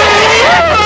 Oh!